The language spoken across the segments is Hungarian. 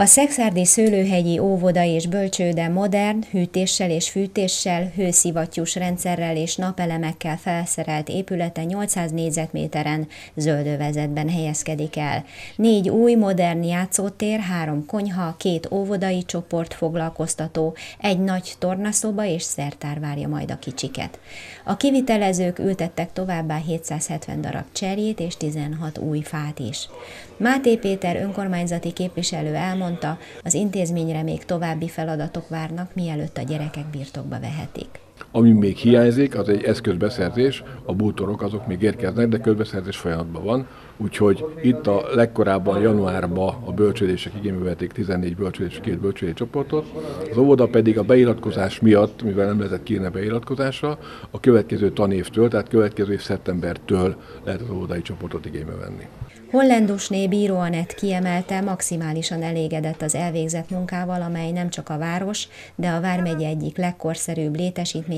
A Szexárdi Szőlőhegyi óvoda és bölcsőde modern, hűtéssel és fűtéssel, hőszivattyús rendszerrel és napelemekkel felszerelt épülete 800 négyzetméteren zöldövezetben helyezkedik el. Négy új, modern játszótér, három konyha, két óvodai csoport foglalkoztató, egy nagy tornaszoba és szertár várja majd a kicsiket. A kivitelezők ültettek továbbá 770 darab cserjét és 16 új fát is. Máté Péter önkormányzati képviselő elmondta, mondta, az intézményre még további feladatok várnak, mielőtt a gyerekek birtokba vehetik. Ami még hiányzik, az egy eszközbeszerzés, a bútorok azok még érkeznek, de közbeszerzés folyamatban van, úgyhogy itt a legkorábban januárban a bölcsődések igénybe vették 14 bölcsődés két bölcsődés csoportot, az óvoda pedig a beiratkozás miatt, mivel nem lehetett kérni beiratkozásra, a következő tanévtől, tehát következő év szeptembertől lehet az óvodai csoportot igénybe venni. Hollandusné Bíró Anett kiemelte, maximálisan elégedett az elvégzett munkával, amely nem csak a város, de a Vármegye egyik legkorszerűbb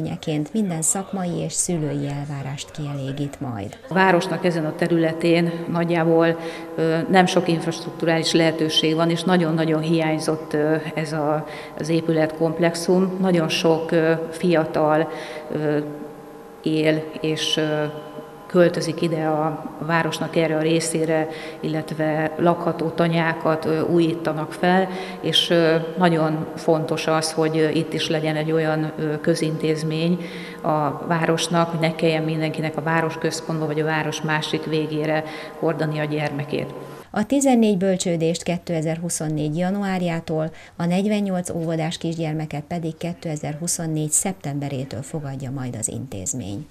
létesítményeként minden szakmai és szülői elvárást kielégít majd. A városnak ezen a területén nagyjából nem sok infrastruktúrális lehetőség van, és nagyon-nagyon hiányzott ez a, az épületkomplexum. Nagyon sok fiatal él és költözik ide a városnak erre a részére, illetve lakható tanyákat újítanak fel, és nagyon fontos az, hogy itt is legyen egy olyan közintézmény a városnak, hogy ne kelljen mindenkinek a városközpontba vagy a város másik végére hordani a gyermekét. A 14 bölcsődést 2024. januárjától, a 48 óvodás kisgyermeket pedig 2024. szeptemberétől fogadja majd az intézmény.